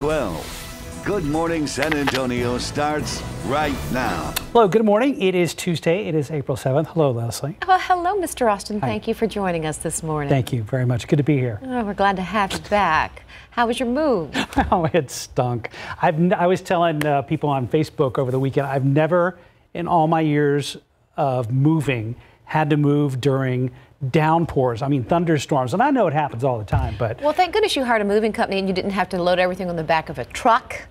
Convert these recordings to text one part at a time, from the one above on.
12. Good Morning San Antonio starts right now. Hello, good morning. It is Tuesday. It is April 7th. Hello, Leslie. Well, hello, Mr. Austin. Thank you for joining us this morning. Thank you very much. Good to be here. Oh, we're glad to have you back. How was your move? Oh, it stunk. I've, n- I was telling uh, people on Facebook over the weekend, I've never in all my years of moving had to move during downpours. I mean, thunderstorms. And I know it happens all the time, but Well, thank goodness you hired a moving company and you didn't have to load everything on the back of a truck,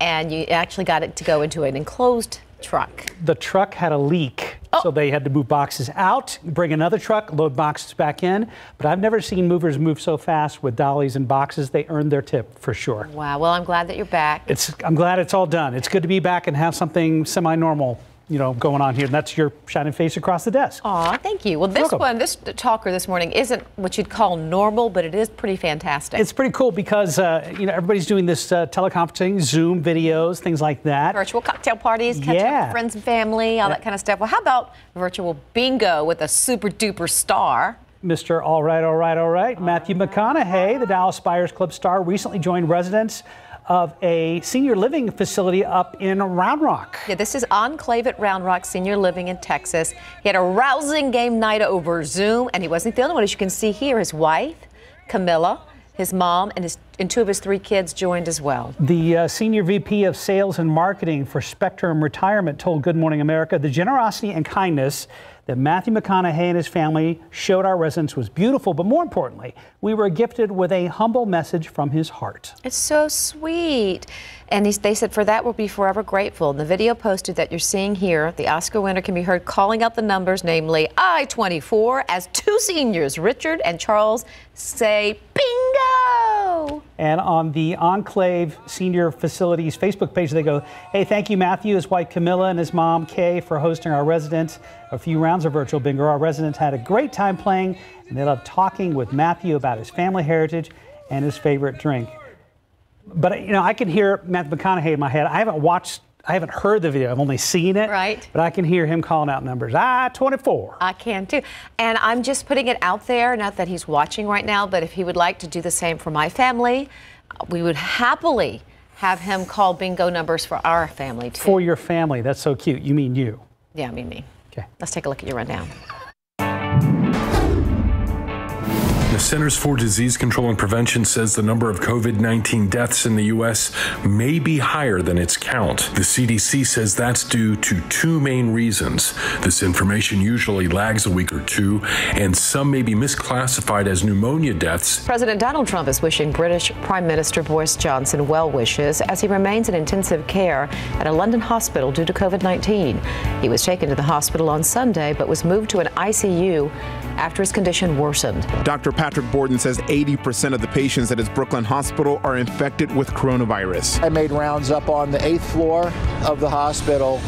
and you actually got it to go into an enclosed truck. the truck had a leak. Oh. So they had to move boxes out, bring another truck, load boxes back in. But I've never seen movers move so fast with dollies and boxes. They earned their tip for sure. Wow. Well, I'm glad that you're back. It's, I'm glad it's all done. It's good to be back and have something semi-normal, you know, going on here. And that's your shining face across the desk. Aw, thank you. Well, this Welcome. one, this talker this morning isn't what you'd call normal, but it is pretty fantastic. It's pretty cool because uh, you know everybody's doing this uh, teleconferencing, Zoom videos, things like that. virtual cocktail parties, catch up with friends and family, all that kind of stuff. Well, how about virtual bingo with a super duper star? Mr. All Right, All Right, All Right, Matthew McConaughey, the Dallas Buyers Club star, recently joined residents of a senior living facility up in Round Rock. Yeah, this is Enclave at Round Rock Senior Living in Texas. He had a rousing game night over Zoom, and he wasn't the only one. As you can see here, his wife, Camila, his mom, and, his, and two of his three kids joined as well. The uh, senior VP of Sales and Marketing for Spectrum Retirement told Good Morning America the generosity and kindness that Matthew McConaughey and his family showed our residents was beautiful, but more importantly, we were gifted with a humble message from his heart. It's so sweet. And they said, for that, we'll be forever grateful. And the video posted that you're seeing here, the Oscar winner can be heard calling out the numbers, namely I 24, as two seniors, Richard and Charles, say bingo. And on the Enclave Senior Facilities Facebook page, they go, Hey, thank you, Matthew, his wife Camila, and his mom Kay for hosting our residents a few rounds of virtual bingo. Our residents had a great time playing, and they loved talking with Matthew about his family heritage and his favorite drink. But, you know, I can hear Matthew McConaughey in my head. I haven't watched, I haven't heard the video, I've only seen it. Right. But I can hear him calling out numbers. I 24. I can too. And I'm just putting it out there, not that he's watching right now, but if he would like to do the same for my family, we would happily have him call bingo numbers for our family too. For your family. That's so cute. You mean you. yeah, I mean me. Okay. Let's take a look at your rundown. The Centers for Disease Control and Prevention says the number of COVID 19 deaths in the U.S. may be higher than its count. The CDC says that's due to two main reasons. This information usually lags a week or two, and some may be misclassified as pneumonia deaths. President Donald Trump is wishing British Prime Minister Boris Johnson well wishes as he remains in intensive care at a London hospital due to COVID 19. He was taken to the hospital on Sunday but was moved to an ICU after his condition worsened. Dr. Patrick Borden says 80% of the patients at his Brooklyn hospital are infected with coronavirus. I made rounds up on the eighth floor of the hospital,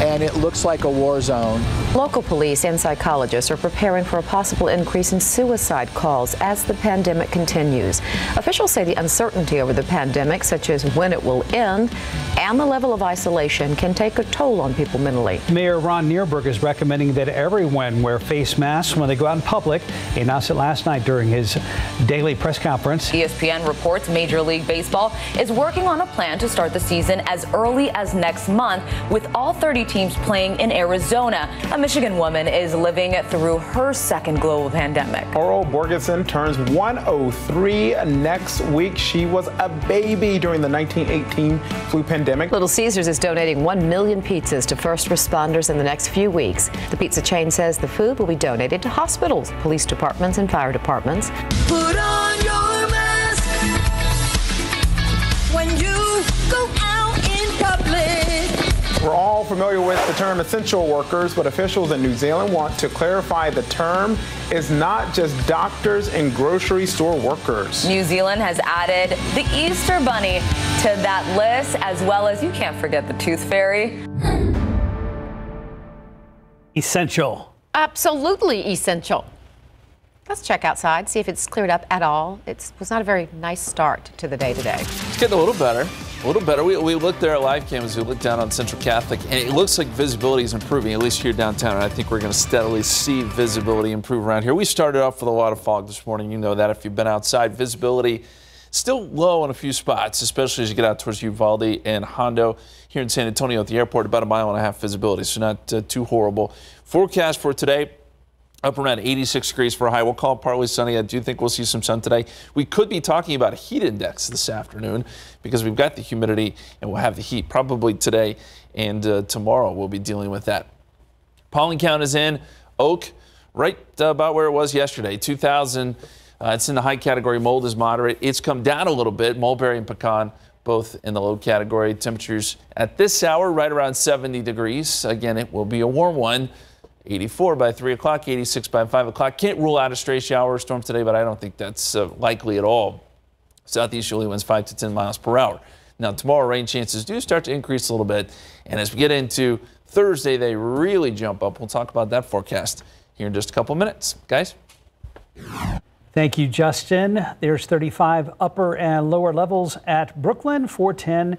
and it looks like a war zone. Local police and psychologists are preparing for a possible increase in suicide calls as the pandemic continues. Officials say the uncertainty over the pandemic, such as when it will end and the level of isolation, can take a toll on people mentally. Mayor Ron Nirenberg is recommending that everyone wear face masks when they go out in public. He announced it last night during his daily press conference. ESPN reports Major League Baseball is working on a plan to start the season as early as next month, with all 30 teams playing in Arizona. A Michigan woman is living through her second global pandemic. Oral Borgeson turns 103 next week. She was a baby during the 1918 flu pandemic. Little Caesars is donating 1 million pizzas to first responders in the next few weeks. The pizza chain says the food will be donated to hospitals, police departments, and fire departments. Put on your mask when you go out in public. We're all familiar with the term essential workers, but officials in New Zealand want to clarify the term is not just doctors and grocery store workers. New Zealand has added the Easter Bunny to that list, as well as you can't forget the Tooth Fairy. Essential. Absolutely essential. Let's check outside, see if it's cleared up at all. It was not a very nice start to the day today. It's getting a little better. A little better. We, we looked there at live cameras. We looked down on Central Catholic, and it looks like visibility is improving, at least here downtown. And I think we're going to steadily see visibility improve around here. We started off with a lot of fog this morning. You know that if you've been outside. Visibility Still low in a few spots, especially as you get out towards Uvalde and Hondo. Here in San Antonio at the airport, about a mile and a half visibility, so not uh, too horrible. Forecast for today, up around 86 degrees for a high. We'll call it partly sunny. I do think we'll see some sun today. We could be talking about a heat index this afternoon because we've got the humidity and we'll have the heat probably today and uh, tomorrow. We'll be dealing with that. Pollen count is in. Oak, right about where it was yesterday, 2,000. Uh, it's in the high category. Mold is moderate. It's come down a little bit. Mulberry and pecan both in the low category. Temperatures at this hour right around 70 degrees. Again, it will be a warm one. 84 by 3 o'clock, 86 by 5 o'clock. Can't rule out a stray shower or storm today, but I don't think that's uh, likely at all. Southeasterly winds 5 to 10 miles per hour. Now, tomorrow, rain chances do start to increase a little bit. And as we get into Thursday, they really jump up. We'll talk about that forecast here in just a couple minutes. Guys? Thank you, Justin. There's 35 upper and lower levels at Brooklyn, 410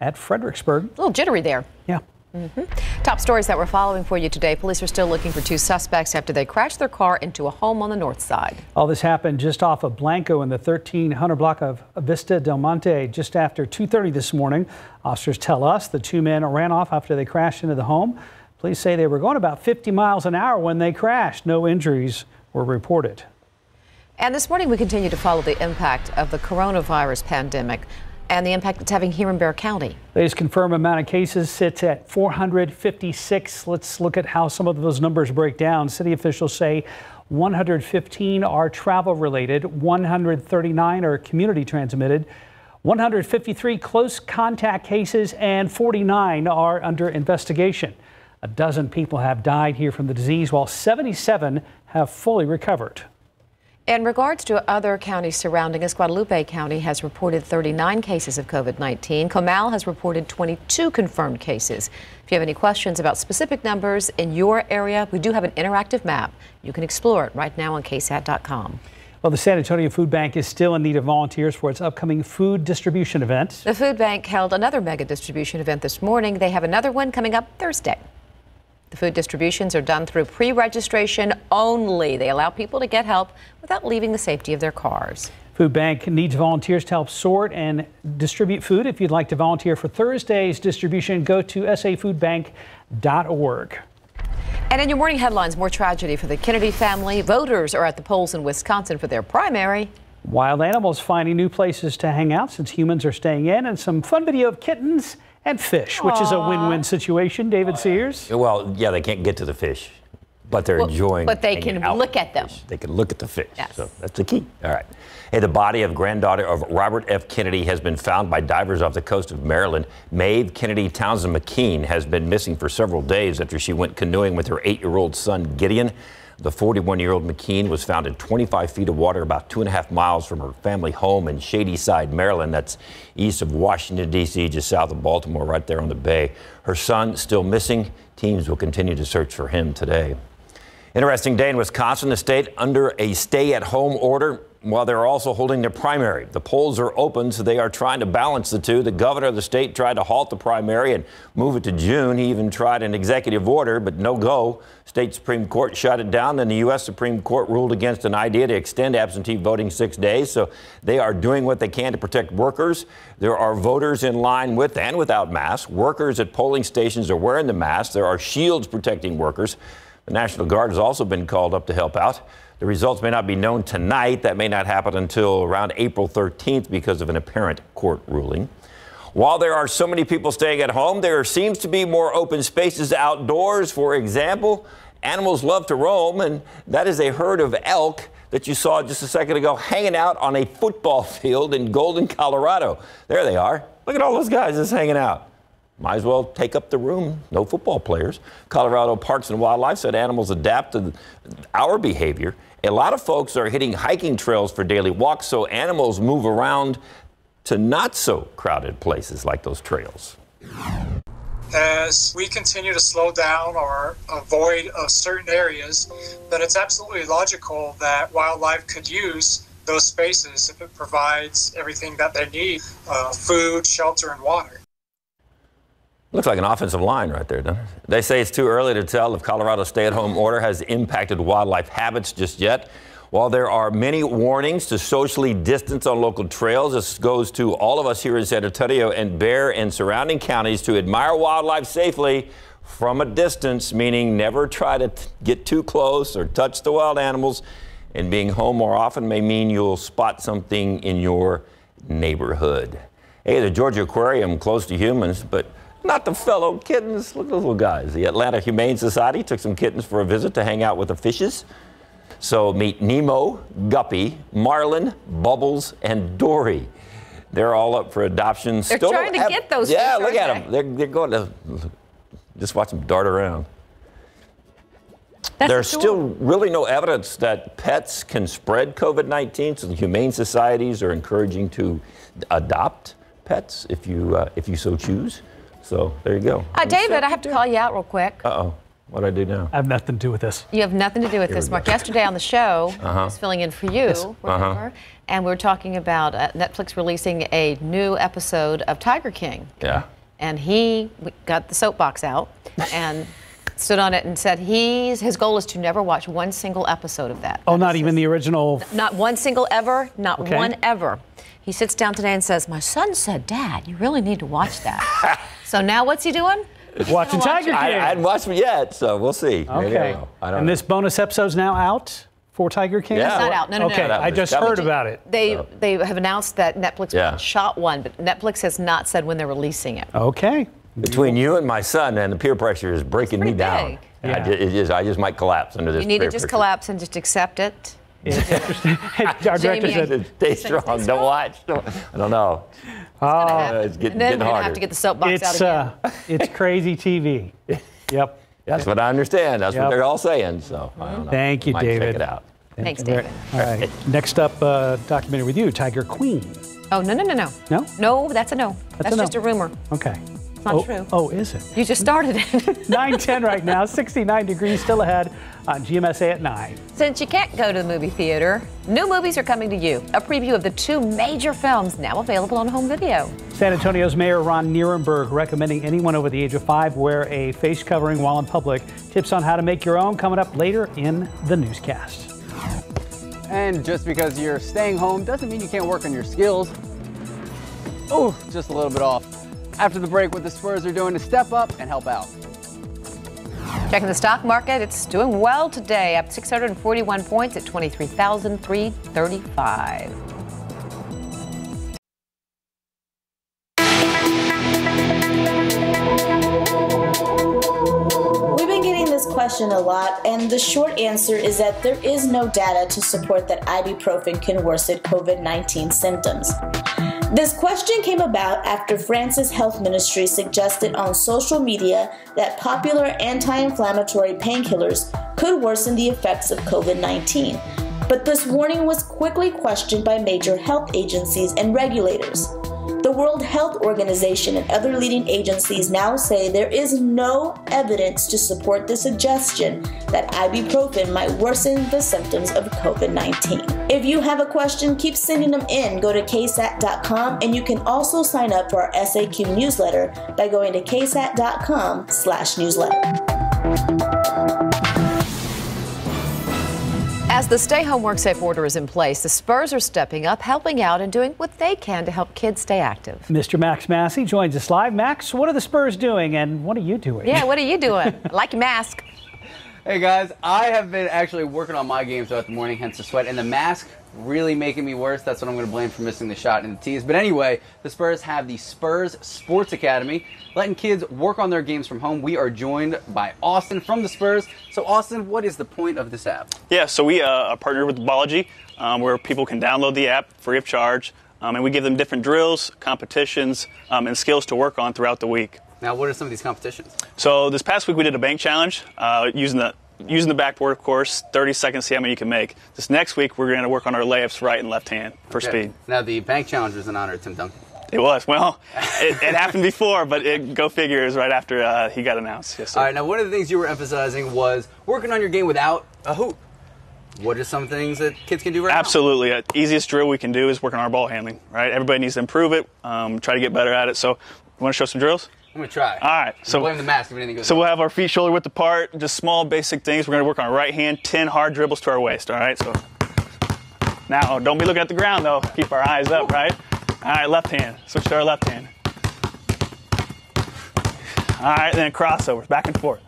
at Fredericksburg. A little jittery there. Yeah. Mm-hmm. Top stories that we're following for you today. Police are still looking for two suspects after they crashed their car into a home on the north side. All this happened just off of Blanco in the 1300 block of Vista Del Monte just after 2:30 this morning. Officers tell us the two men ran off after they crashed into the home. Police say they were going about 50 miles an hour when they crashed. No injuries were reported. And this morning we continue to follow the impact of the coronavirus pandemic and the impact it's having here in Bexar County. Latest confirmed amount of cases sits at 456. Let's look at how some of those numbers break down. City officials say 115 are travel related, 139 are community transmitted, 153 close contact cases, and 49 are under investigation. A dozen people have died here from the disease, while 77 have fully recovered. In regards to other counties surrounding us, Guadalupe County has reported 39 cases of COVID 19. Comal has reported 22 confirmed cases. If you have any questions about specific numbers in your area, we do have an interactive map. You can explore it right now on ksat.com. Well, the San Antonio Food Bank is still in need of volunteers for its upcoming food distribution event. The food bank held another mega distribution event this morning. They have another one coming up Thursday. The food distributions are done through pre registration only. They allow people to get help without leaving the safety of their cars. Food Bank needs volunteers to help sort and distribute food. If you'd like to volunteer for Thursday's distribution, go to safoodbank.org. And in your morning headlines, more tragedy for the Kennedy family. Voters are at the polls in Wisconsin for their primary. Wild animals finding new places to hang out since humans are staying in, and some fun video of kittens and fish, which is a win-win situation. David Sears. Well, yeah, they can't get to the fish, but they're Well, enjoying. but they can out look at them. the. They can look at the fish. Yes. So that's the key. All right. Hey, the body of granddaughter of Robert F. Kennedy has been found by divers off the coast of Maryland. Maeve Kennedy Townsend McKean has been missing for several days after she went canoeing with her eight-year-old son Gideon. The 41-year-old McKean was found in 25 feet of water about two and a half miles from her family home in Shadyside, Maryland. That's east of Washington, D.C., just south of Baltimore, right there on the bay. Her son still missing. Teams will continue to search for him today. Interesting day in Wisconsin. The state under a stay-at-home order while they're also holding their primary. The polls are open, so they are trying to balance the two. The governor of the state tried to halt the primary and move it to June. He even tried an executive order, but no go. State Supreme Court shut it down. Then the U.S. Supreme Court ruled against an idea to extend absentee voting six days. So they are doing what they can to protect workers. There are voters in line with and without masks. Workers at polling stations are wearing the masks. There are shields protecting workers. The National Guard has also been called up to help out. The results may not be known tonight. That may not happen until around April 13th because of an apparent court ruling. While there are so many people staying at home, there seems to be more open spaces outdoors. For example, animals love to roam, and that is a herd of elk that you saw just a second ago hanging out on a football field in Golden, Colorado. There they are. Look at all those guys just hanging out. Might as well take up the room. No football players. Colorado Parks and Wildlife said animals adapt to our behavior. A lot of folks are hitting hiking trails for daily walks, so animals move around to not so crowded places like those trails. As we continue to slow down or avoid uh, certain areas, then it's absolutely logical that wildlife could use those spaces if it provides everything that they need uh, food, shelter, and water. Looks like an offensive line right there, doesn't it? They say it's too early to tell if Colorado's stay at home order has impacted wildlife habits just yet. While there are many warnings to socially distance on local trails, this goes to all of us here in San Antonio and Bexar and surrounding counties to admire wildlife safely from a distance, meaning never try to get too close or touch the wild animals. And being home more often may mean you'll spot something in your neighborhood. Hey, the Georgia Aquarium close to humans, but not the fellow kittens. Look at the little guys. The Atlanta Humane Society took some kittens for a visit to hang out with the fishes. So meet Nemo, Guppy, Marlin, Bubbles, and Dory. They're all up for adoption. They're Still trying to have- get those Yeah, fish, look at aren't them. They're, they're going to just watch them dart around. That's There's adorable. still really no evidence that pets can spread COVID 19, so the humane societies are encouraging to adopt pets if you, uh, if you so choose. So there you go. Uh, David, I have to call you out real quick. Uh oh. What do I do now? I have nothing to do with this. You have nothing to do with Here this, Mark. Yesterday on the show, I Uh-huh. was filling in for you, Uh-huh. And we were talking about uh, Netflix releasing a new episode of Tiger King. Yeah. And he got the soapbox out and stood on it and said he's, his goal is to never watch one single episode of that. Oh, not even the original. Not one single ever, not Okay. one ever. He sits down today and says, My son said, Dad, you really need to watch that. so now what's he doing? Watching watch Tiger. King. I, I hadn't watched it yet, so we'll see. Maybe I okay. will. I don't And know. this bonus episode's now out for Tiger King? Yeah. It's not out. No, no, no. okay, no. I just heard about it. They they have announced that Netflix Yeah. shot one, but Netflix has not said when they're releasing it. Okay. Between you and my son, and the peer pressure is breaking me pretty down. big. I Yeah. ju- it is. I just might collapse under this. You need to just pressure. collapse and just accept it. It's interesting. Our director Jamie. said, Stay strong. Don't watch. Don't- I don't know. Oh, Uh, it's getting, And then getting we're harder. have to get the soapbox out again. uh, it's crazy TV. Yep. That's what I understand. That's Yep. what they're all saying. So I don't know. Thank you, Might David. Check it out. Thanks, David. All right. Next up, uh, documentary with you, Tiger Queen. Oh no no no no. No? No, that's a no. That's, a no. just a rumor. Okay. It's not oh, true. Oh, is it? You just started it. 910 right now, 69 degrees still ahead on GMSA at 9. Since you can't go to the movie theater, new movies are coming to you. A preview of the two major films now available on home video. San Antonio's Mayor Ron Nirenberg recommending anyone over the age of five wear a face covering while in public. Tips on how to make your own coming up later in the newscast. And just because you're staying home doesn't mean you can't work on your skills. Oh, just a little bit off. After the break, what the Spurs are doing to step up and help out. Checking the stock market, it's doing well today, up 641 points at 23,335. We've been getting this question a lot, and the short answer is that there is no data to support that ibuprofen can worsen COVID 19 symptoms. This question came about after France's health ministry suggested on social media that popular anti inflammatory painkillers could worsen the effects of COVID 19. But this warning was quickly questioned by major health agencies and regulators. The World Health Organization and other leading agencies now say there is no evidence to support the suggestion that ibuprofen might worsen the symptoms of COVID 19. If you have a question, keep sending them in. Go to ksat.com and you can also sign up for our SAQ newsletter by going to ksat.com slash newsletter. As the stay home work safe order is in place, the Spurs are stepping up, helping out, and doing what they can to help kids stay active. Mr. Max Massey joins us live. Max, what are the Spurs doing and what are you doing? Yeah, what are you doing? I like your mask. Hey guys, I have been actually working on my game throughout the morning, hence the sweat and the mask really making me worse. That's what I'm going to blame for missing the shot in the tees. But anyway, the Spurs have the Spurs Sports Academy, letting kids work on their games from home. We are joined by Austin from the Spurs. So Austin, what is the point of this app? Yeah, so we uh, are partnered with Bology, um, where people can download the app free of charge, um, and we give them different drills, competitions, um, and skills to work on throughout the week. Now, what are some of these competitions? So this past week we did a bank challenge uh, using the using the backboard, of course, 30 seconds, see how many you can make. This next week we're going to work on our layups right and left hand for Okay. speed. Now, the bank challenge was in honor of Tim Duncan. It was well, it, it happened before, but it, go figure, it was right after uh, he got announced. Yes, sir. All right, now one of the things you were emphasizing was working on your game without a hoop. What are some things that kids can do right Absolutely. Uh, easiest drill we can do is work on our ball handling, right? Everybody needs to improve it, um, try to get better at it. So, you want to show some drills? I'm to try. All right. So, blame the mask if anything goes so we'll have our feet shoulder width apart, just small basic things. We're going to work on our right hand, 10 hard dribbles to our waist, all right? So, Now, oh, don't be looking at the ground though. Keep our eyes up, right? All right, left hand. Switch to our left hand. All right, then crossovers, back and forth.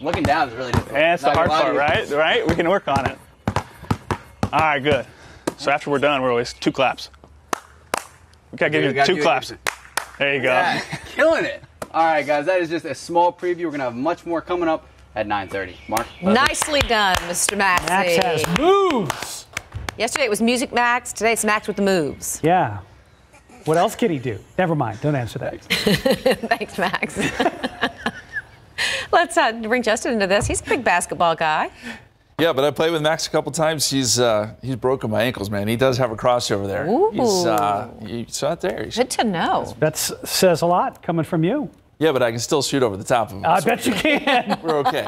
Looking down is really difficult. And it's the hard part, right? Right? We can work on it. All right, good. So after we're done, we're always two claps. We gotta give You two it claps. There you go. Yeah, killing it. All right, guys, that is just a small preview. We're gonna have much more coming up at 9:30. Mark. Nicely done, Mr. Maxey. Max has moves. Yesterday it was Music Max. Today it's Max with the moves. Yeah. What else can he do? Never mind. Don't answer that. Thanks, Max. Let's uh, bring Justin into this. He's a big basketball guy. Yeah, but I played with Max a couple times. He's uh, he's broken my ankles, man. He does have a crossover there. He's uh, you saw it there. He's- Good to know. That says a lot coming from you. yeah, but I can still shoot over the top of him. I so bet you can. We're okay.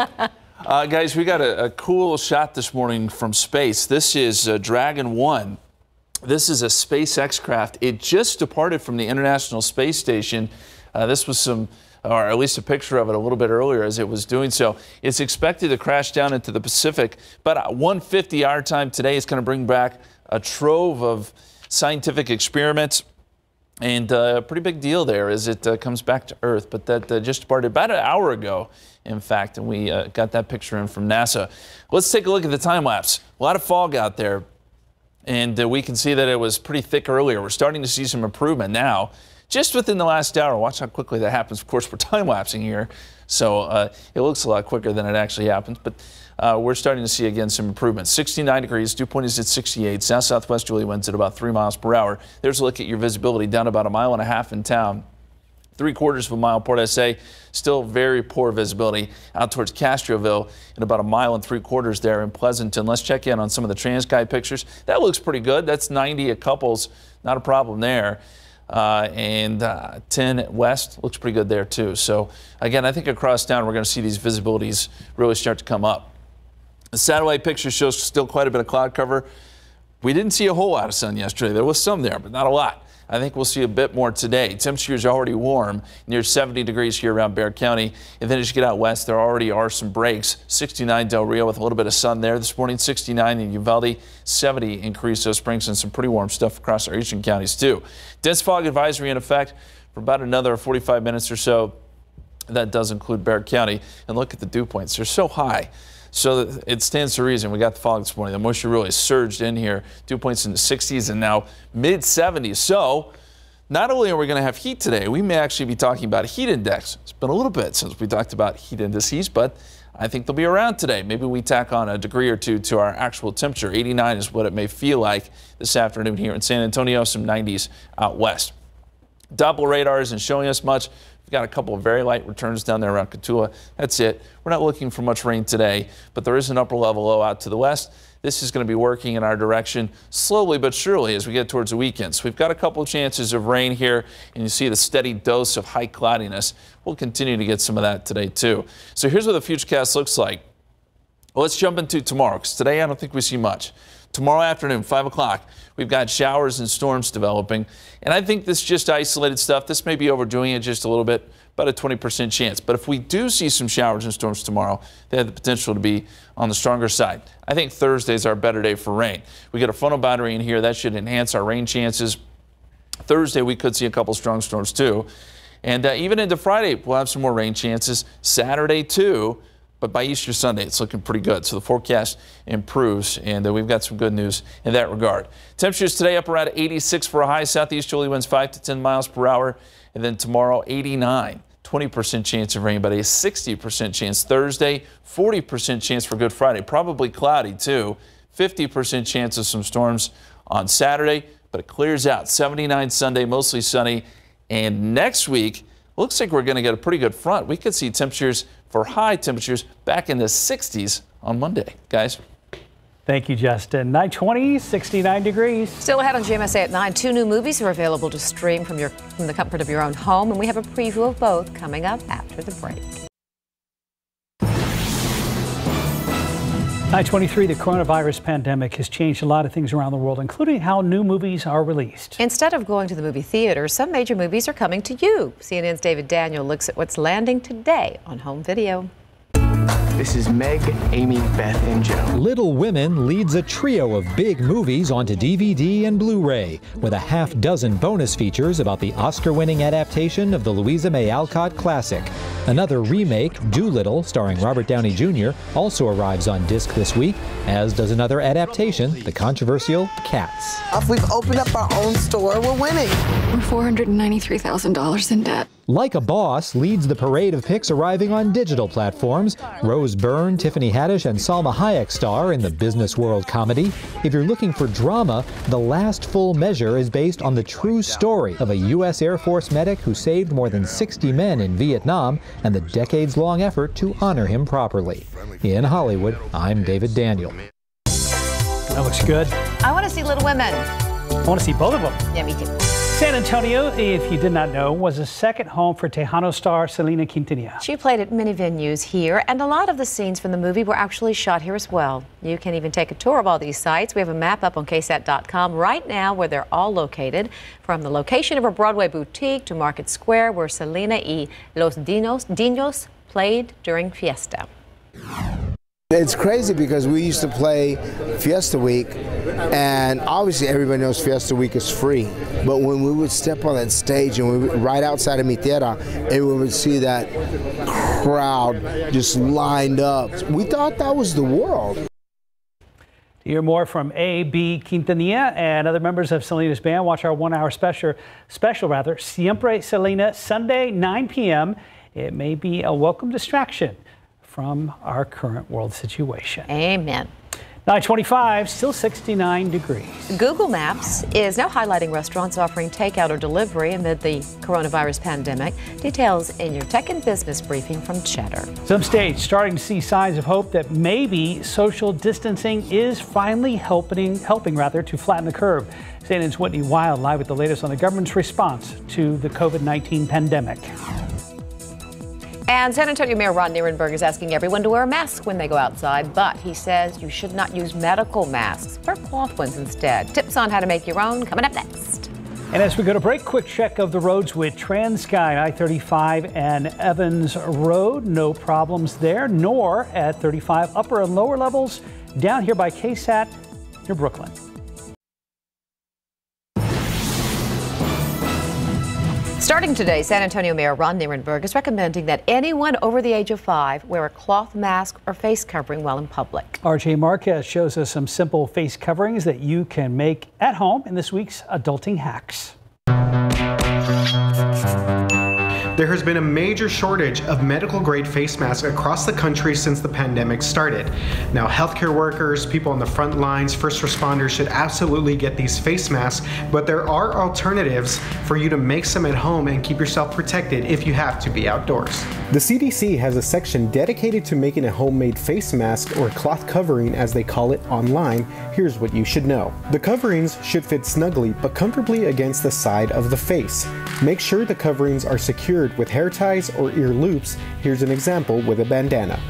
Uh, guys, we got a, a cool shot this morning from space. This is uh, Dragon 1. This is a SpaceX craft. It just departed from the International Space Station. Uh, this was some, or at least a picture of it a little bit earlier as it was doing so. It's expected to crash down into the Pacific, but at 1:50 our time today, is going to bring back a trove of scientific experiments. And uh, a pretty big deal there as it uh, comes back to Earth. But that uh, just departed about an hour ago, in fact, and we uh, got that picture in from NASA. Let's take a look at the time lapse. A lot of fog out there, and uh, we can see that it was pretty thick earlier. We're starting to see some improvement now, just within the last hour. Watch how quickly that happens. Of course, we're time lapsing here, so uh, it looks a lot quicker than it actually happens. But uh, we're starting to see again some improvement. 69 degrees, dew point is at 68. South southwest, southwesterly winds at about three miles per hour. There's a look at your visibility down about a mile and a half in town. Three quarters of a mile, Port SA, still very poor visibility out towards Castroville and about a mile and three quarters there in Pleasanton. Let's check in on some of the TransGuide pictures. That looks pretty good. That's 90 at couples, not a problem there. Uh, and uh, 10 west looks pretty good there too. So again, I think across town we're going to see these visibilities really start to come up. The satellite picture shows still quite a bit of cloud cover. We didn't see a whole lot of sun yesterday. There was some there, but not a lot. I think we'll see a bit more today. Temperatures already warm, near 70 degrees here around Bexar County. And then as you get out west, there already are some breaks. 69 Del Rio with a little bit of sun there this morning. 69 in Uvalde, 70 in Carrizo Springs, and some pretty warm stuff across our eastern counties too. Dense fog advisory in effect for about another 45 minutes or so. That does include Bexar County. And look at the dew points; they're so high. So it stands to reason. We got the fog this morning. The moisture really surged in here. Dew points in the 60s and now mid 70s. So not only are we going to have heat today, we may actually be talking about a heat index. It's been a little bit since we talked about heat indices, but I think they'll be around today. Maybe we tack on a degree or two to our actual temperature. 89 is what it may feel like this afternoon here in San Antonio, some 90s out west. Doppler radar isn't showing us much. Got a couple of very light returns down there around Cotulla. That's it. We're not looking for much rain today, but there is an upper level low out to the west. This is going to be working in our direction slowly but surely as we get towards the weekend. So we've got a couple of chances of rain here, and you see the steady dose of high cloudiness. We'll continue to get some of that today, too. So here's what the futurecast looks like. Well, let's jump into tomorrow because today I don't think we see much. Tomorrow afternoon, 5 o'clock, we've got showers and storms developing. And I think this is just isolated stuff. This may be overdoing it just a little bit, about a 20% chance. But if we do see some showers and storms tomorrow, they have the potential to be on the stronger side. I think Thursday's our better day for rain. We get a frontal boundary in here. That should enhance our rain chances. Thursday, we could see a couple strong storms too. And uh, even into Friday, we'll have some more rain chances. Saturday, too. But by Easter Sunday, it's looking pretty good. So the forecast improves, and uh, we've got some good news in that regard. Temperatures today up around 86 for a high. Southeasterly winds 5 to 10 miles per hour. And then tomorrow, 89. 20% chance of rain, but a 60% chance Thursday, 40% chance for Good Friday. Probably cloudy, too. 50% chance of some storms on Saturday, but it clears out. 79 Sunday, mostly sunny. And next week, looks like we're going to get a pretty good front. We could see temperatures for high temperatures back in the 60s on Monday, guys. Thank you, Justin. 920, 69 degrees. Still ahead on GMSA at 9. Two new movies are available to stream from, your, from the comfort of your own home, and we have a preview of both coming up after the break. 923, the coronavirus pandemic has changed a lot of things around the world, including how new movies are released. Instead of going to the movie theater, some major movies are coming to you. CNN's David Daniel looks at what's landing today on home video. This is Meg, Amy, Beth, and Jo. Little Women leads a trio of big movies onto DVD and Blu ray, with a half dozen bonus features about the Oscar winning adaptation of the Louisa May Alcott classic. Another remake, Dolittle, starring Robert Downey Jr., also arrives on disc this week, as does another adaptation, the controversial Cats. If we've opened up our own store, we're winning. We're $493,000 in debt. Like a Boss leads the parade of picks arriving on digital platforms. Rose Byrne, Tiffany Haddish, and Salma Hayek star in the business world comedy. If you're looking for drama, The Last Full Measure is based on the true story of a U.S. Air Force medic who saved more than 60 men in Vietnam and the decades long effort to honor him properly. In Hollywood, I'm David Daniel. That looks good. I want to see Little Women. I want to see both of them. Yeah, me too. San Antonio, if you did not know, was a second home for Tejano star Selena Quintanilla. She played at many venues here, and a lot of the scenes from the movie were actually shot here as well. You can even take a tour of all these sites. We have a map up on KSAT.com right now where they're all located, from the location of her Broadway boutique to Market Square, where Selena y Los Dinos, Dinos played during Fiesta. It's crazy because we used to play Fiesta Week, and obviously everybody knows Fiesta Week is free. But when we would step on that stage and we would, right outside of Mi Tierra, and we would see that crowd just lined up, we thought that was the world. To hear more from A.B. Quintanilla and other members of Selena's band, watch our one-hour special, special rather, Siempre Selena, Sunday, 9 p.m. It may be a welcome distraction from our current world situation. Amen. 925, still 69 degrees. Google Maps is now highlighting restaurants offering takeout or delivery amid the coronavirus pandemic. Details in your tech and business briefing from Cheddar. Some states starting to see signs of hope that maybe social distancing is finally helping, helping rather, to flatten the curve. CNN's Whitney Wild live with the latest on the government's response to the COVID-19 pandemic. And San Antonio Mayor Ron Nirenberg is asking everyone to wear a mask when they go outside, but he says you should not use medical masks. Wear cloth ones instead. Tips on how to make your own coming up next. And as we go to break, quick check of the roads with TransSky I-35 and Evans Road. No problems there, nor at 35 upper and lower levels down here by KSAT near Brooklyn. Starting today, San Antonio Mayor Ron Nirenberg is recommending that anyone over the age of five wear a cloth mask or face covering while in public. RJ Marquez shows us some simple face coverings that you can make at home in this week's Adulting Hacks. There has been a major shortage of medical grade face masks across the country since the pandemic started. Now, healthcare workers, people on the front lines, first responders should absolutely get these face masks, but there are alternatives for you to make some at home and keep yourself protected if you have to be outdoors. The CDC has a section dedicated to making a homemade face mask or cloth covering as they call it online. Here's what you should know. The coverings should fit snugly but comfortably against the side of the face. Make sure the coverings are secured with hair ties or ear loops. Here's an example with a bandana.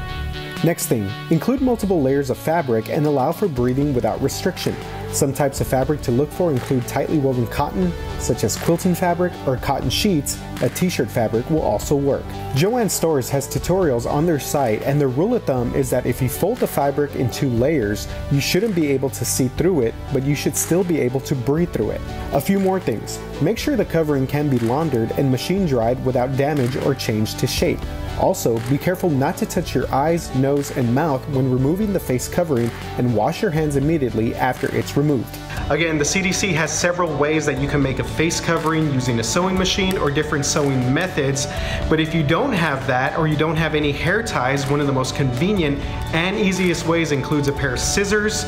Next thing, include multiple layers of fabric and allow for breathing without restriction. Some types of fabric to look for include tightly woven cotton, such as quilting fabric or cotton sheets. A t-shirt fabric will also work. Joann Stores has tutorials on their site and their rule of thumb is that if you fold the fabric in two layers, you shouldn't be able to see through it, but you should still be able to breathe through it. A few more things. Make sure the covering can be laundered and machine dried without damage or change to shape. Also, be careful not to touch your eyes, nose, and mouth when removing the face covering and wash your hands immediately after it's removed. Again, the CDC has several ways that you can make a face covering using a sewing machine or different sewing methods. But if you don't have that or you don't have any hair ties, one of the most convenient and easiest ways includes a pair of scissors,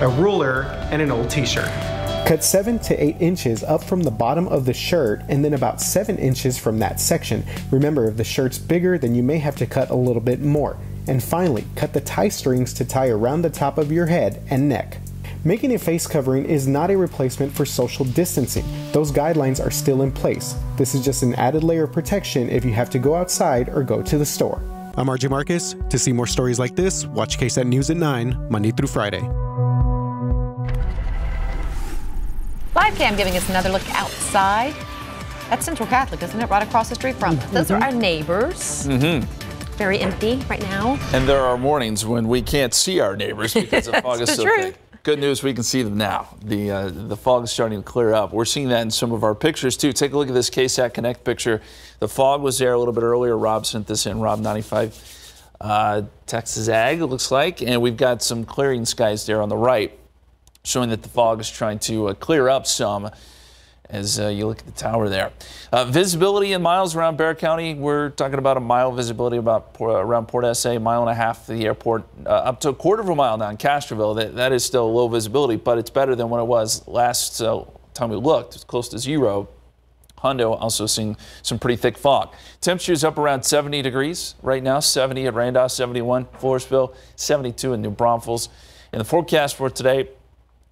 a ruler, and an old t-shirt. Cut 7 to 8 inches up from the bottom of the shirt and then about 7 inches from that section. Remember, if the shirt's bigger, then you may have to cut a little bit more. And finally, cut the tie strings to tie around the top of your head and neck. Making a face covering is not a replacement for social distancing. Those guidelines are still in place. This is just an added layer of protection if you have to go outside or go to the store. I'm RJ Marquez. To see more stories like this, watch KSAT News at 9, Monday through Friday. Live cam giving us another look outside. That's Central Catholic, isn't it? Right across the street from us. Those are our neighbors. Mm-hmm. very empty right now. And there are mornings when we can't see our neighbors because the fog is That's so true. thick. Good news, we can see them now. The uh, the fog is starting to clear up. We're seeing that in some of our pictures too. Take a look at this KSAT Connect picture. The fog was there a little bit earlier. Rob sent this in. Rob 95 uh, Texas Ag, it looks like, and we've got some clearing skies there on the right, showing that the fog is trying to uh, clear up some as uh, you look at the tower there. Uh, visibility in miles around Bexar County, we're talking about a mile visibility about Port, around Port SA, mile and a half to the airport, uh, up to a quarter of a mile down Castroville. That, that is still low visibility, but it's better than what it was last uh, time we looked. It's close to zero. Hondo also seeing some pretty thick fog. Temperatures up around 70 degrees right now, 70 at Randolph, 71 Floresville, 72 in New Braunfels. In the forecast for today,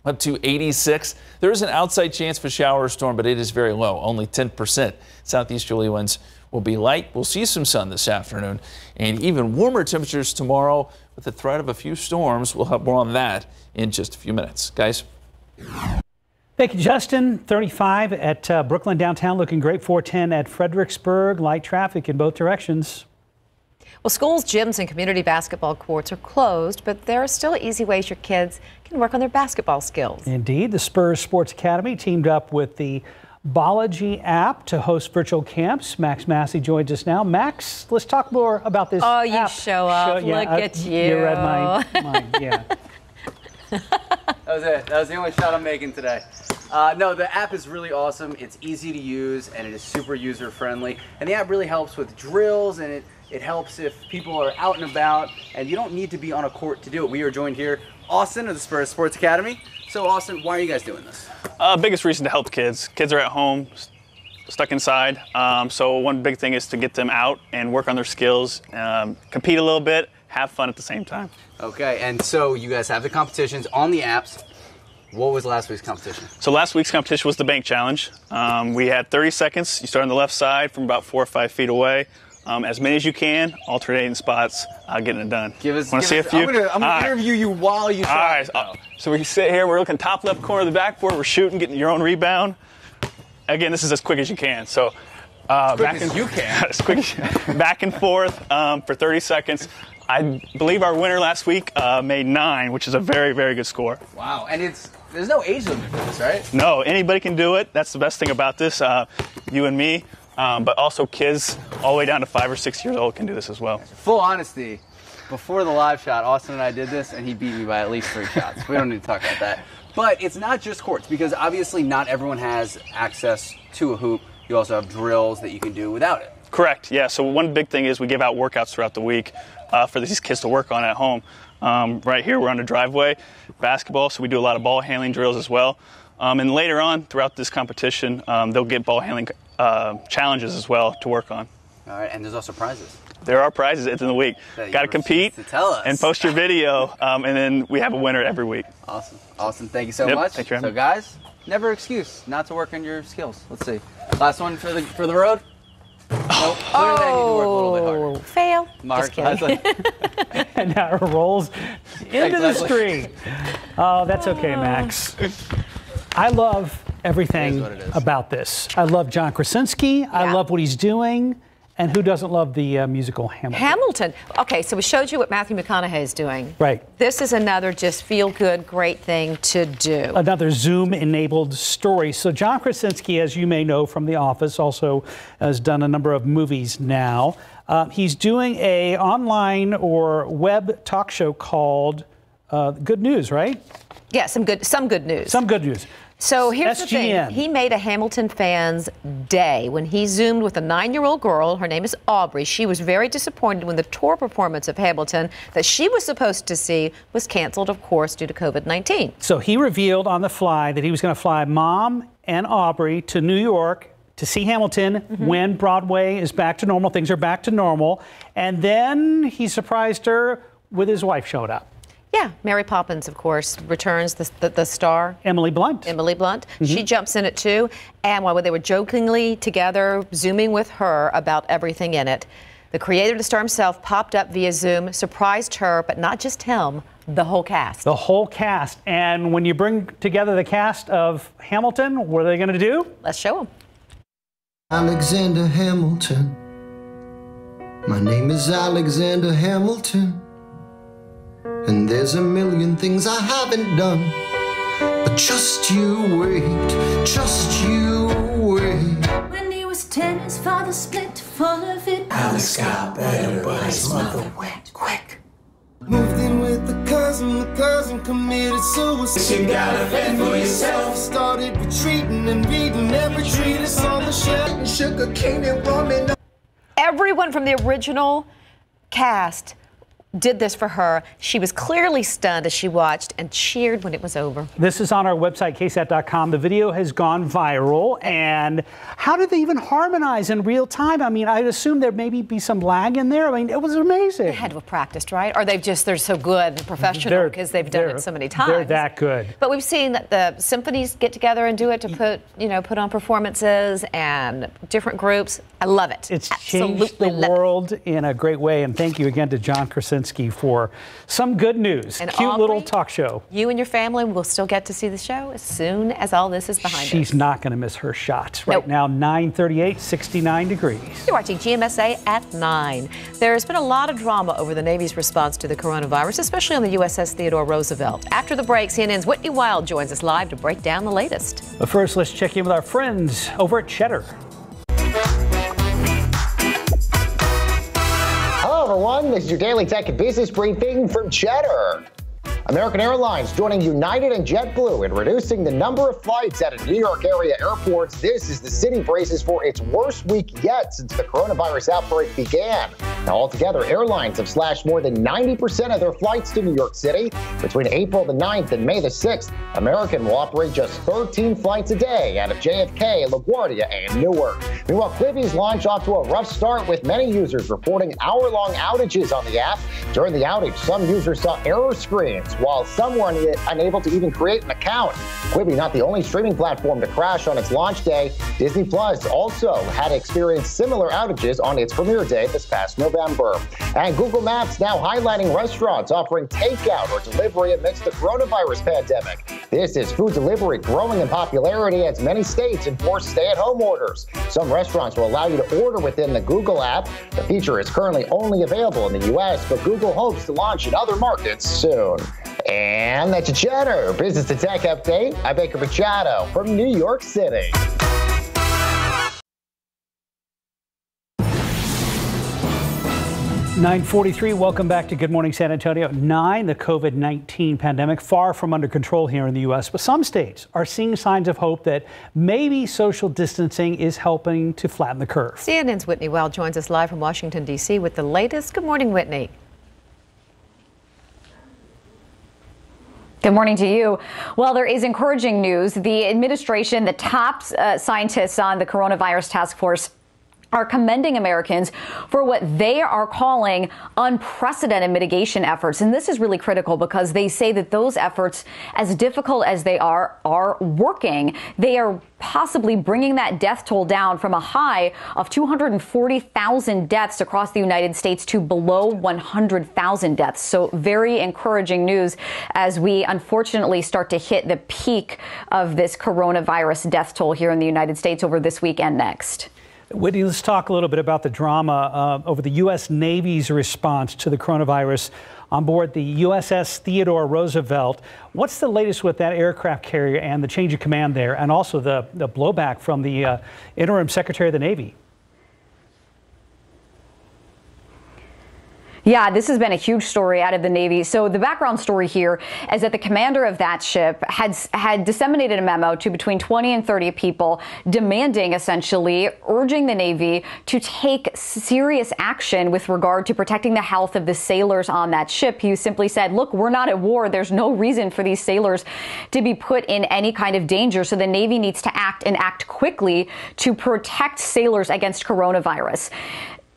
up to 86. There is an outside chance for shower or storm, but it is very low, only 10%. Southeasterly winds will be light. We'll see some sun this afternoon and even warmer temperatures tomorrow with the threat of a few storms. We'll have more on that in just a few minutes. Guys. Thank you, Justin. 35 at uh, Brooklyn downtown, looking great. 410 at Fredericksburg. Light traffic in both directions. Well, schools, gyms, and community basketball courts are closed, but there are still easy ways your kids can work on their basketball skills. Indeed, the Spurs Sports Academy teamed up with the Bology app to host virtual camps. Max Massey joins us now. Max, let's talk more about this. Oh, you app. show off. yeah, Look I- at you. You read my, my yeah. That was it. That was the only shot I'm making today. Uh, no, the app is really awesome. It's easy to use and it is super user friendly. And the app really helps with drills and it, it helps if people are out and about and you don't need to be on a court to do it. We are joined here, Austin of the Spurs Sports Academy. So, Austin, why are you guys doing this? Uh, biggest reason to help kids. Kids are at home, stuck inside. Um, so one big thing is to get them out and work on their skills, um, compete a little bit, have fun at the same time. Okay, and so you guys have the competitions on the apps. What was last week's competition? So last week's competition was the bank challenge. Um, we had 30 seconds. You start on the left side from about four or five feet away. Um, as many as you can, alternating spots, uh, getting it done. Give us. Want to see a few? I'm gonna, I'm gonna right. interview you while you All try. uh, So we sit here. We're looking top left corner of the backboard. We're shooting, getting your own rebound. Again, this is as quick as you can. So. Uh, As quick back as and, you can. as quick back and forth um, for 30 seconds. I believe our winner last week uh, made nine, which is a very, very good score. Wow, and it's there's no age limit for this, right? No, anybody can do it. That's the best thing about this. Uh, you and me, um, but also kids all the way down to five or six years old can do this as well. Full honesty, before the live shot, Austin and I did this, and he beat me by at least three shots. We don't need to talk about that. But it's not just courts because obviously not everyone has access to a hoop. You also have drills that you can do without it. Correct. Yeah. So one big thing is we give out workouts throughout the week uh, for these kids to work on at home. Um, right here, we're on the driveway, basketball. So we do a lot of ball handling drills as well. Um, and later on, throughout this competition, um, they'll get ball handling uh, challenges as well to work on. All right, and there's also prizes. There are prizes at the end of the week. Got to compete to tell us. and post your video, um, and then we have a winner every week. Awesome. awesome. thank you so Yep, much. thank you, so guys, never excuse not to work on your skills. Let's see. Last one for the for the road. Nope. Clearly they need to work a little bit. Fail. Mark, Just kidding. and now it rolls into the Thanks, Leslie. street. Oh, that's okay, Max. I love everything about this. I love John Krasinski. I love what he's doing. And who doesn't love the uh, musical Hamilton? Hamilton. Okay, so we showed you what Matthew McConaughey is doing. Right. This is another just feel good, great thing to do. Another Zoom enabled story. So, John Krasinski, as you may know from The Office, also has done a number of movies now. Uh, he's doing a online or web talk show called uh, Good News, right? Yeah, some good, some good news. Some good news. So here's the thing. He made a Hamilton fan's day when he zoomed with a nine-year-old girl. Her name is Aubrey. She was very disappointed when the tour performance of Hamilton that she was supposed to see was canceled, of course, due to COVID-19. So he revealed on the fly that he was going to fly mom and Aubrey to New York to see Hamilton mm-hmm. when Broadway is back to normal, things are back to normal. And then he surprised her with his wife showed up. Yeah, Mary Poppins, of course, returns the, the, the star. Emily Blunt. Emily Blunt. Mm-hmm. She jumps in it too. And while they were jokingly together, zooming with her about everything in it, the creator of the star himself popped up via Zoom, surprised her, but not just him, the whole cast. The whole cast. And when you bring together the cast of Hamilton, what are they going to do? Let's show them. Alexander Hamilton, My name is Alexander Hamilton. And there's a million things I haven't done. But just you wait, just you wait. When he was 10, his father split full of it. Alex got better, but his mother went quick. Moved in with the cousin, the cousin committed suicide. You gotta fend for yourself. Started retreating and reading every treatise on the shelf. Sugar cane and rum and Everyone from the original cast did this for her. She was clearly stunned as she watched and cheered when it was over. This is on our website, ksat.com. The video has gone viral. And how did they even harmonize in real time? I mean, I'd assume there maybe be some lag in there. I mean, it was amazing. They had to have practiced, right? Or they've just, they're so good and professional because they've done it so many times. They're that good. But we've seen that the symphonies get together and do it to put, you know, put on performances and different groups. I love it. It's Absolutely changed the love it. world in a great way. And thank you again to John Krasinski for some good news. And Cute little talk show. You and your family will still get to see the show as soon as all this is behind us. She's not going to miss her shots. Right Nope. now, 938, 69 degrees. You're watching GMSA at 9. There's been a lot of drama over the Navy's response to the coronavirus, especially on the USS Theodore Roosevelt. After the break, CNN's Whitney Wild joins us live to break down the latest. But first, let's check in with our friends over at Cheddar. Hello, everyone. This is your daily tech and business briefing from Cheddar. American Airlines joining United and JetBlue in reducing the number of flights at New York area airports. This is the city braces for its worst week yet since the coronavirus outbreak began. Now, altogether, airlines have slashed more than 90% of their flights to New York City. Between April the 9th and May the 6th, American will operate just 13 flights a day out of JFK, LaGuardia, and Newark. Meanwhile, Quibi's launch off to a rough start with many users reporting hour-long outages on the app. During the outage, some users saw error screens, while some were unable to even create an account. Quibi, not the only streaming platform to crash on its launch day, Disney Plus also had experienced similar outages on its premiere day this past November. And Google Maps now highlighting restaurants offering takeout or delivery amidst the coronavirus pandemic. This is food delivery growing in popularity as many states enforce stay-at-home orders. Some restaurants will allow you to order within the Google app. The feature is currently only available in the U.S., but Google hopes to launch in other markets soon. And that's your Cheddar Business to Tech Update. I'm Baker Machado from New York City. 943, welcome back to Good Morning San Antonio. Nine, the COVID 19 pandemic far from under control here in the U.S., but some states are seeing signs of hope that maybe social distancing is helping to flatten the curve. CNN's Whitney Wild joins us live from Washington, D.C. with the latest. Good morning, Whitney. Good morning to you. Well, there is encouraging news. The administration, the top uh, scientists on the coronavirus task force, are commending Americans for what they are calling unprecedented mitigation efforts. And this is really critical because they say that those efforts, as difficult as they are, are working. They are possibly bringing that death toll down from a high of 240,000 deaths across the United States to below 100,000 deaths. So, very encouraging news as we unfortunately start to hit the peak of this coronavirus death toll here in the United States over this week and next. Whitney, let's talk a little bit about the drama uh, over the U.S. Navy's response to the coronavirus on board the USS Theodore Roosevelt. What's the latest with that aircraft carrier and the change of command there, and also the, the blowback from the uh, interim Secretary of the Navy? Yeah, this has been a huge story out of the Navy. So the background story here is that the commander of that ship had had disseminated a memo to between 20 and 30 people demanding essentially urging the Navy to take serious action with regard to protecting the health of the sailors on that ship. He simply said, "Look, we're not at war. There's no reason for these sailors to be put in any kind of danger. So the Navy needs to act and act quickly to protect sailors against coronavirus."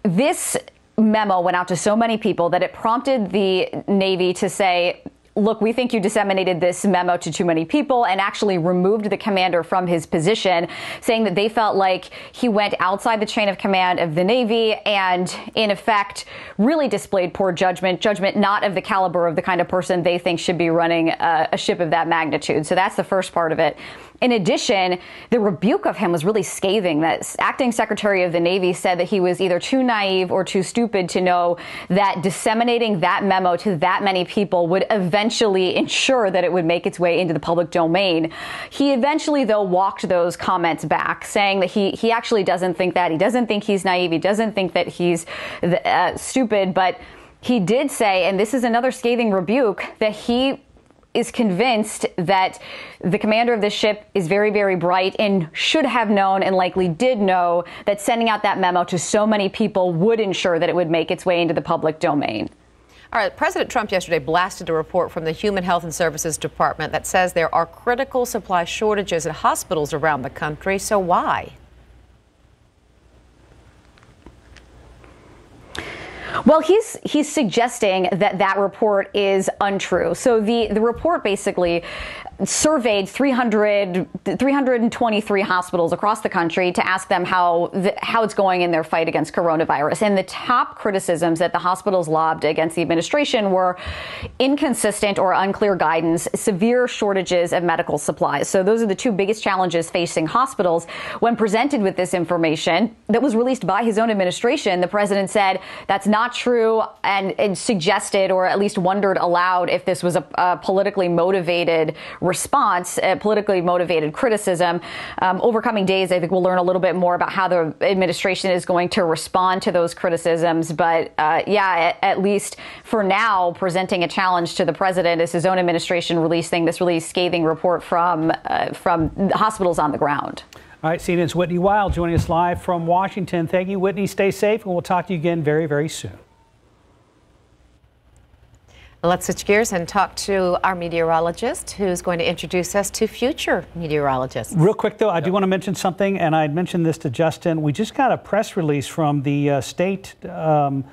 This memo went out to so many people that it prompted the Navy to say, Look, we think you disseminated this memo to too many people and actually removed the commander from his position, saying that they felt like he went outside the chain of command of the Navy and, in effect, really displayed poor judgment, judgment not of the caliber of the kind of person they think should be running a, a ship of that magnitude. So that's the first part of it. In addition, the rebuke of him was really scathing. That acting Secretary of the Navy said that he was either too naive or too stupid to know that disseminating that memo to that many people would eventually ensure that it would make its way into the public domain. He eventually, though, walked those comments back, saying that he, he actually doesn't think that. He doesn't think he's naive. He doesn't think that he's uh, stupid. But he did say, and this is another scathing rebuke, that he is convinced that the commander of this ship is very, very bright and should have known and likely did know that sending out that memo to so many people would ensure that it would make its way into the public domain. All right, President Trump yesterday blasted a report from the Human Health and Services Department that says there are critical supply shortages at hospitals around the country. So why? Well, he's he's suggesting that that report is untrue. So the the report basically surveyed 300, 323 hospitals across the country to ask them how the, how it's going in their fight against coronavirus. And the top criticisms that the hospitals lobbed against the administration were inconsistent or unclear guidance, severe shortages of medical supplies. So those are the two biggest challenges facing hospitals. When presented with this information that was released by his own administration, the president said that's not true and, and suggested or at least wondered aloud if this was a, a politically motivated response, uh, politically motivated criticism. Um, over coming days, I think we'll learn a little bit more about how the administration is going to respond to those criticisms. But uh, yeah, at, at, least for now, presenting a challenge to the president is his own administration releasing this really scathing report from uh, from hospitals on the ground. All right, CNN's Whitney Wild joining us live from Washington. Thank you, Whitney. Stay safe, and we'll talk to you again very, very soon. Let's switch gears and talk to our meteorologist who's going to introduce us to future meteorologists. Real quick, though, I do want to mention something, and I mentioned this to Justin. We just got a press release from the uh, state. Um,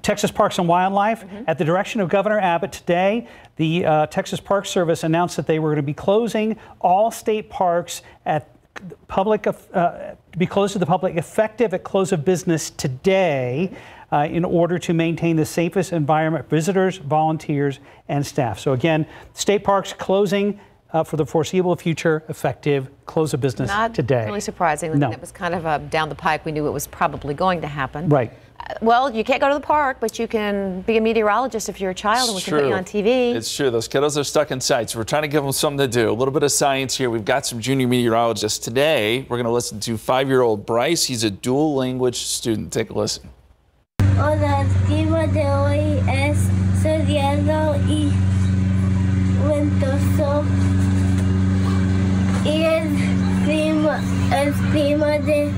Texas Parks and Wildlife. Mm -hmm. At the direction of Governor Abbott today, the uh, Texas Park Service announced that they were going to be closing all state parks at public uh, to be closed to the public effective at close of business today uh, in order to maintain the safest environment for visitors, volunteers, and staff. So again, state parks closing uh, for the foreseeable future, effective close of business Not today. really surprising. No. It was kind of a down the pike. We knew it was probably going to happen. Right. Uh, well, you can't go to the park, but you can be a meteorologist if you're a child, and we it's can true. put you on TV. It's true. Those kiddos are stuck inside, so we're trying to give them something to do. A little bit of science here. We've got some junior meteorologists today. We're going to listen to five-year-old Bryce. He's a dual language student. Take a listen. Hola, el clima de hoy es soleado y ventoso. Y el clima, el clima de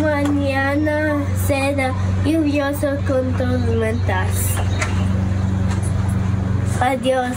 mañana será lluvioso con tormentas. Adiós.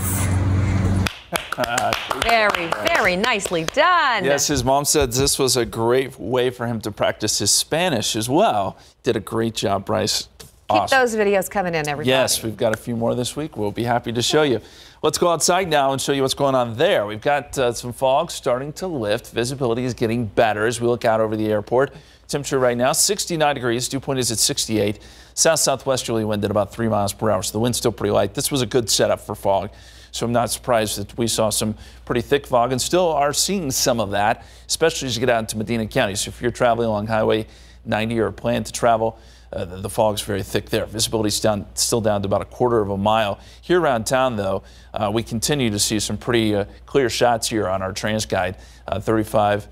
very, very nicely done. Yes, his mom said this was a great way for him to practice his Spanish as well. Did a great job, Bryce. Keep awesome. those videos coming in, everybody. Yes, we've got a few more this week. We'll be happy to show you. Let's go outside now and show you what's going on there. We've got uh, some fog starting to lift. Visibility is getting better as we look out over the airport. Temperature right now 69 degrees. Dew point is at 68. South southwesterly wind at about 3 miles per hour. So the wind's still pretty light. This was a good setup for fog. So I'm not surprised that we saw some pretty thick fog and still are seeing some of that, especially as you get out into Medina County. So if you're traveling along Highway 90 or plan to travel, uh, the, fog's very thick there. Visibility's down, still down to about a quarter of a mile. Here around town, though, uh, we continue to see some pretty uh, clear shots here on our TransGuide. Uh, 35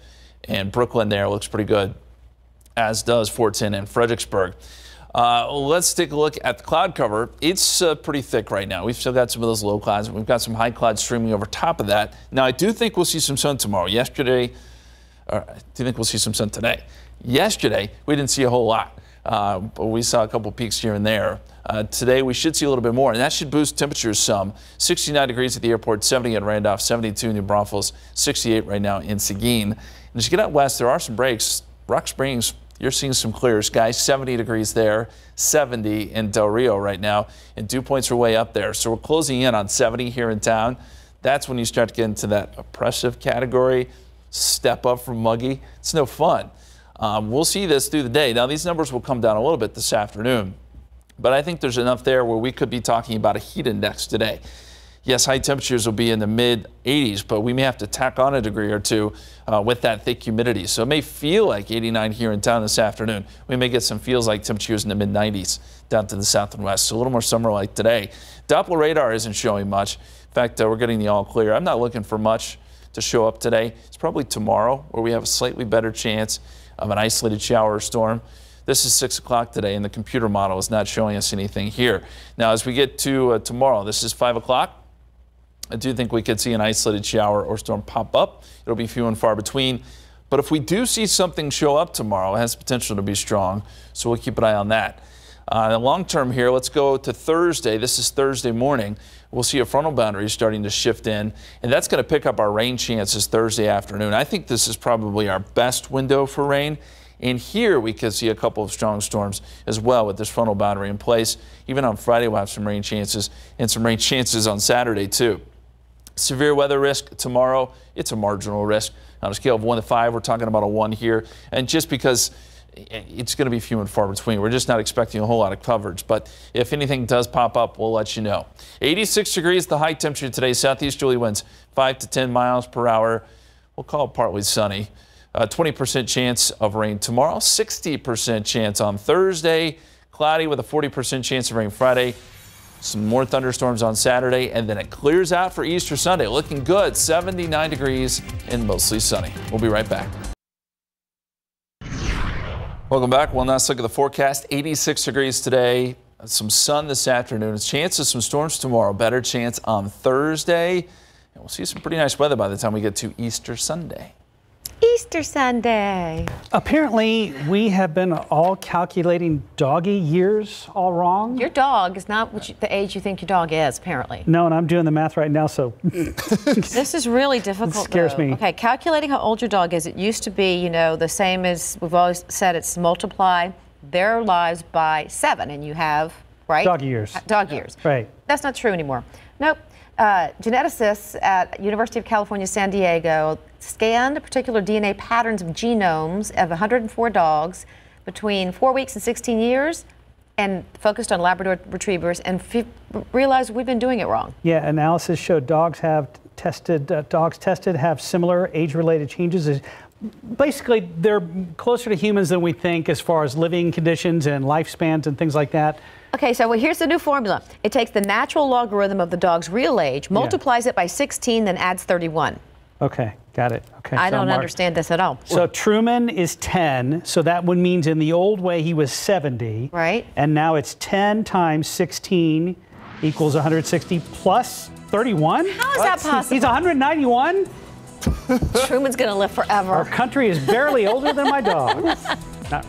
and Brooklyn there looks pretty good, as does 410 and Fredericksburg. Uh, let's take a look at the cloud cover. It's uh, pretty thick right now. We've still got some of those low clouds, we've got some high clouds streaming over top of that. Now, I do think we'll see some sun tomorrow. Yesterday, I do think we'll see some sun today. Yesterday, we didn't see a whole lot. Uh, but we saw a couple peaks here and there. Uh, today we should see a little bit more, and that should boost temperatures some. 69 degrees at the airport, 70 at Randolph, 72 in New Braunfels, 68 right now in Seguin. And as you get out west, there are some breaks. Rock Springs, you're seeing some clear skies, 70 degrees there, 70 in Del Rio right now, and dew points are way up there. So we're closing in on 70 here in town. That's when you start to get into that oppressive category, step up from muggy. It's no fun. Um, we'll see this through the day. Now, these numbers will come down a little bit this afternoon, but I think there's enough there where we could be talking about a heat index today. yes, high temperatures will be in the mid 80s, but we may have to tack on a degree or two uh, with that thick humidity. So it may feel like 89 here in town this afternoon. We may get some feels like temperatures in the mid 90s down to the south and west. So a little more summer like today. Doppler radar isn't showing much. In fact, uh, we're getting the all clear. I'm not looking for much to show up today. It's probably tomorrow where we have a slightly better chance of an isolated shower or storm. This is 6 o'clock today, and the computer model is not showing us anything here. Now, as we get to uh, tomorrow, this is 5 o'clock. I do think we could see an isolated shower or storm pop up. It'll be few and far between. But if we do see something show up tomorrow, it has potential to be strong. So we'll keep an eye on that. Uh, long term here, let's go to Thursday. This is Thursday morning. We'll see a frontal boundary starting to shift in, and that's going to pick up our rain chances Thursday afternoon. I think this is probably our best window for rain. And here we could see a couple of strong storms as well with this frontal boundary in place. Even on Friday, we'll have some rain chances and some rain chances on Saturday, too. Severe weather risk tomorrow, it's a marginal risk. On a scale of 1 to 5, we're talking about a 1 here. And just because it's going to be few and far between. We're just not expecting a whole lot of coverage. But if anything does pop up, we'll let you know. 86 degrees, the high temperature today. Southeasterly winds 5 to 10 miles per hour. We'll call it partly sunny. 20% uh, chance of rain tomorrow, 60% chance on Thursday. Cloudy with a 40% chance of rain Friday. Some more thunderstorms on Saturday, and then it clears out for Easter Sunday. Looking good, 79 degrees and mostly sunny. We'll be right back. Welcome back. Well, now let's look at the forecast. 86 degrees today, some sun this afternoon. Chance of some storms tomorrow. Better chance on Thursday. And we'll see some pretty nice weather by the time we get to Easter Sunday. Easter Sunday. Apparently, we have been all calculating doggy years all wrong. Your dog is not you, the age you think your dog is, apparently. No, and I'm doing the math right now, so. this is really difficult. It scares though. me. Okay, calculating how old your dog is. It used to be, you know, the same as we've always said. It's multiply their lives by seven, and you have right dog years. Dog years. Right. That's not true anymore. Nope. Uh, geneticists at University of California, San Diego scanned particular DNA patterns of genomes of 104 dogs between four weeks and 16 years and focused on Labrador retrievers and realized we've been doing it wrong. Yeah, analysis showed dogs have tested, uh, dogs tested have similar age-related changes. Basically, they're closer to humans than we think as far as living conditions and lifespans and things like that. Okay, so well, here's the new formula. It takes the natural logarithm of the dog's real age, multiplies yeah. it by 16, then adds 31. Okay, got it. Okay. I so don't Mark, understand this at all. So Truman is 10, so that one means in the old way he was 70. Right. And now it's 10 times 16 equals 160 plus 31? How is that possible? He's 191? Truman's going to live forever. Our country is barely older than my dog. Not,